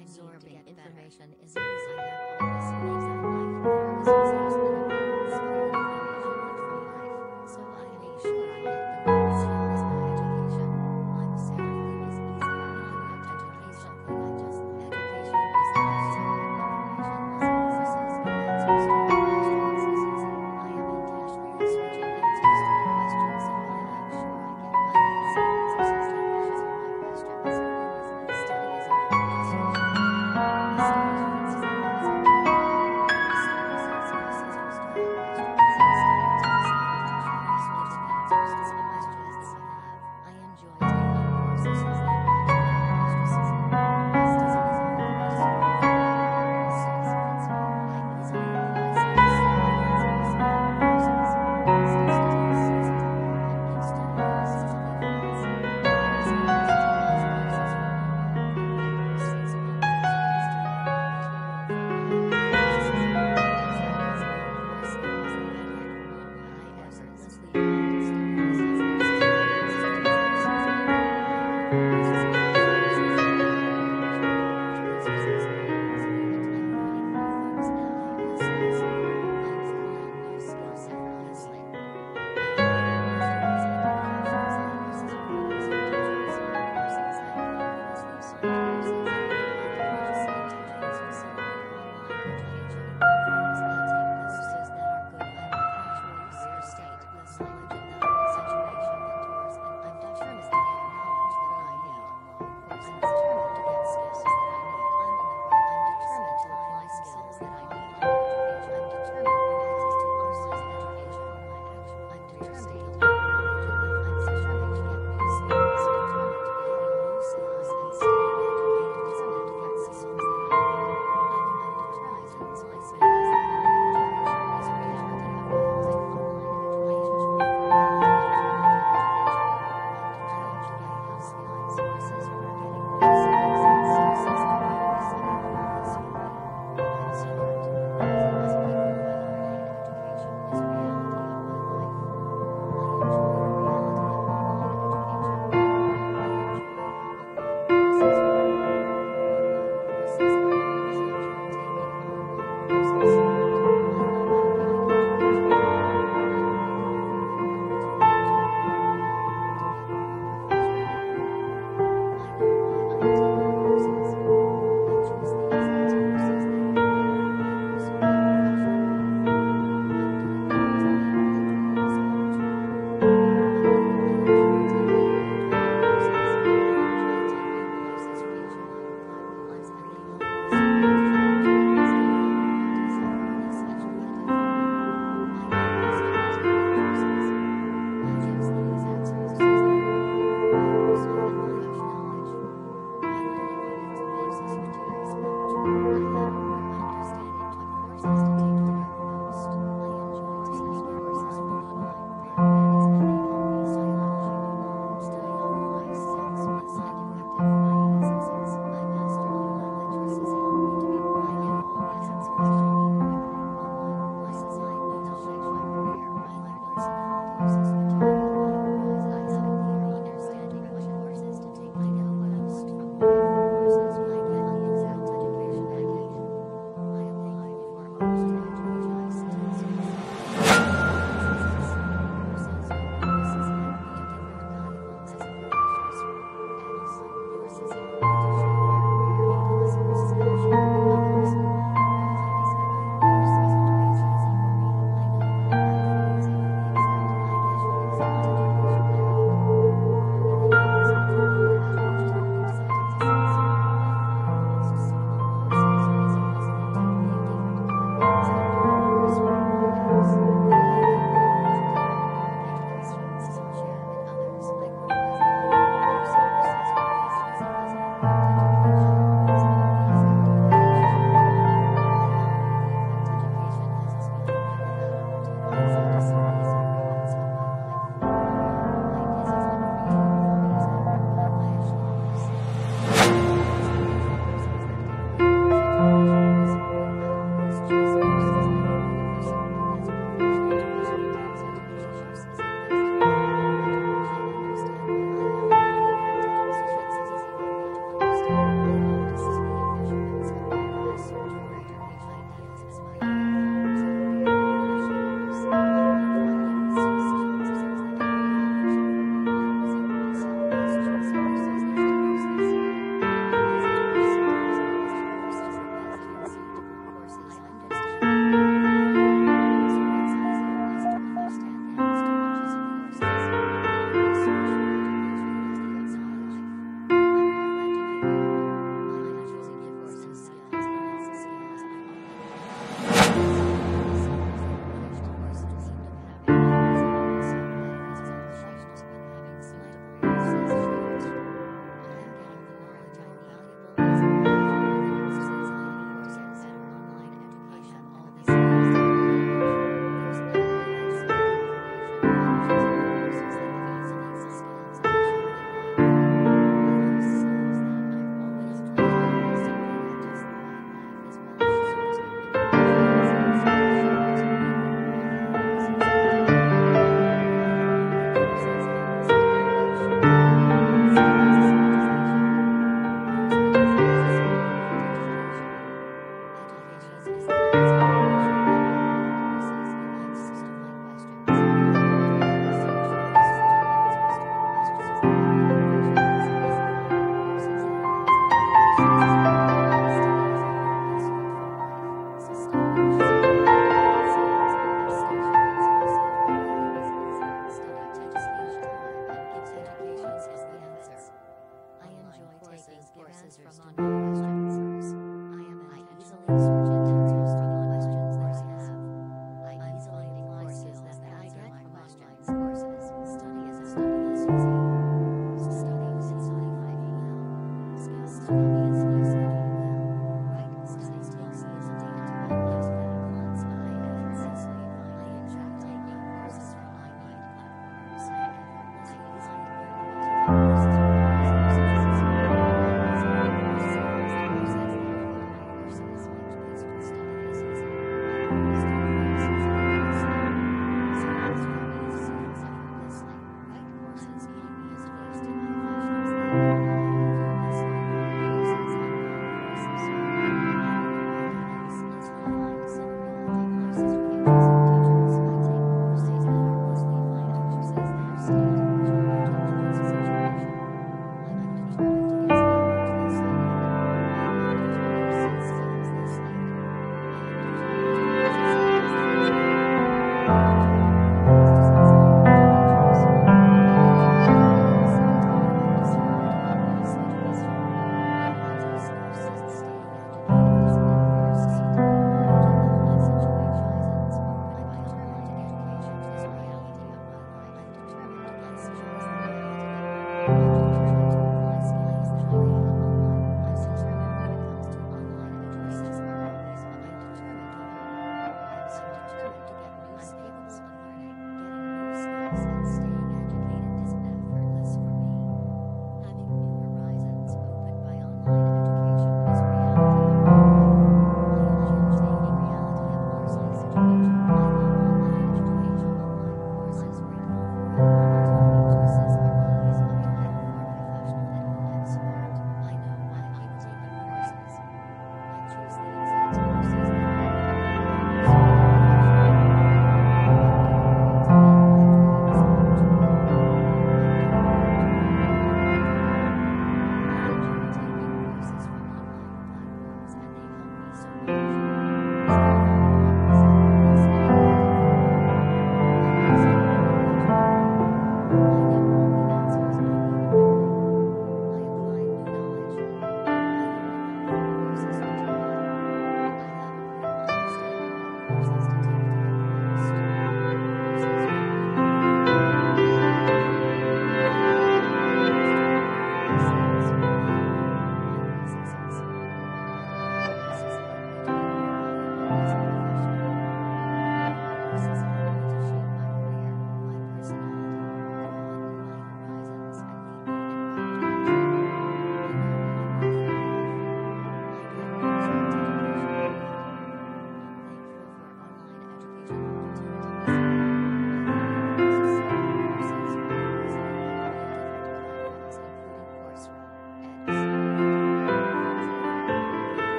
I information is easy. I have all this things